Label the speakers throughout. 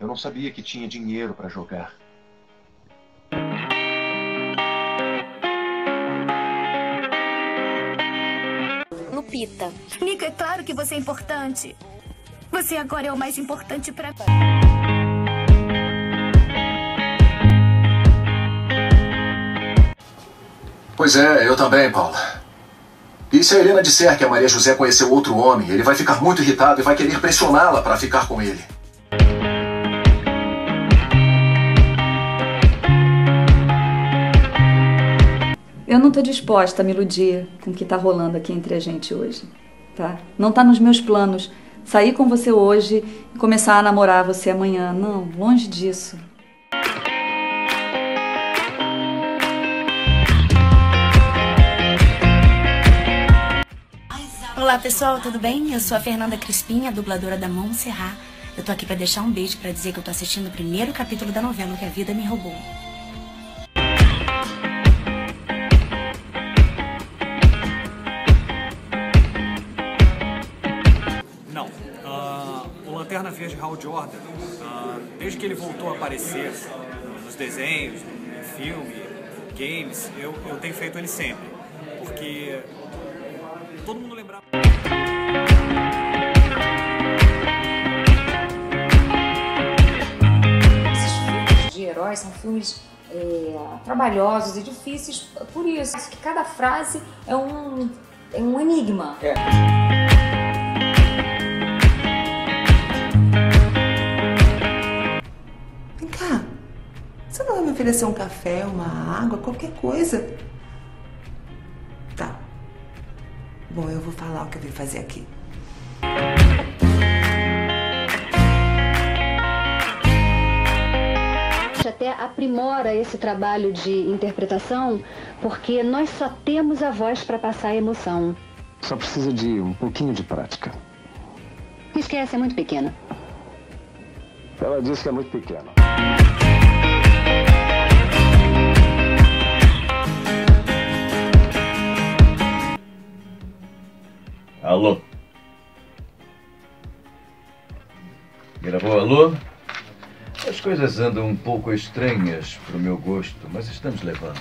Speaker 1: eu não sabia que tinha dinheiro pra jogar.
Speaker 2: Lupita.
Speaker 3: Nica, é claro que você é importante. Você agora é o mais importante pra
Speaker 4: Pois é, eu também, Paula. E se a Helena disser que a Maria José conheceu outro homem, ele vai ficar muito irritado e vai querer pressioná-la para ficar com ele.
Speaker 5: Tô disposta a me iludir com o que tá rolando aqui entre a gente hoje, tá? Não tá nos meus planos sair com você hoje e começar a namorar você amanhã. Não, longe disso.
Speaker 6: Olá pessoal, tudo bem? Eu sou a Fernanda Crispim, a dubladora da Montserrat. Eu tô aqui pra deixar um beijo pra dizer que eu tô assistindo o primeiro capítulo da novela que a vida me roubou.
Speaker 7: O Lanterna Verde Hal Jordan, ah, desde que ele voltou a aparecer nos desenhos, no filme, games, eu, eu tenho feito ele sempre. Porque todo mundo lembrava.
Speaker 8: Esses filmes de heróis são filmes é, trabalhosos e difíceis por isso. Acho que cada frase é um, é um enigma.
Speaker 9: Vem oferecer um café, uma água, qualquer coisa? Tá. Bom, eu vou falar o que eu vim fazer aqui.
Speaker 2: gente até aprimora esse trabalho de interpretação, porque nós só temos a voz para passar a emoção.
Speaker 10: Só precisa de um pouquinho de prática.
Speaker 2: Esquece, é muito pequena.
Speaker 10: Ela disse que é muito pequena.
Speaker 11: Alô? Gravou alô? As coisas andam um pouco estranhas pro meu gosto, mas estamos levando.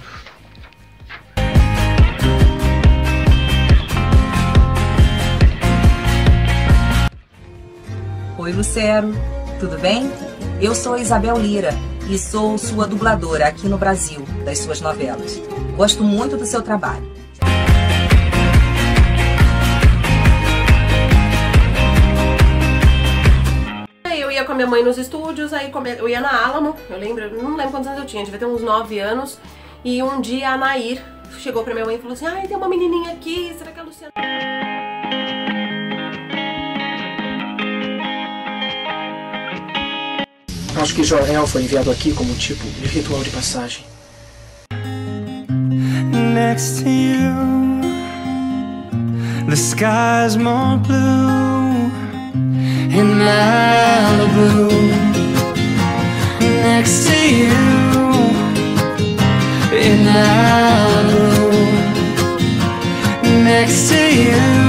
Speaker 12: Oi, Lucero. Tudo bem? Eu sou Isabel Lira e sou sua dubladora aqui no Brasil, das suas novelas. Gosto muito do seu trabalho.
Speaker 13: Com a minha mãe nos estúdios, aí eu ia na Alamo, eu lembro, eu não lembro quantos anos eu tinha, devia ter uns 9 anos. E um dia a Nair chegou pra minha mãe e falou assim: Ai, tem uma menininha aqui, será que é a Luciana?
Speaker 14: Acho que Joel foi enviado aqui como tipo de ritual de passagem.
Speaker 15: next to you. The sky's more blue Malibu. Next to you.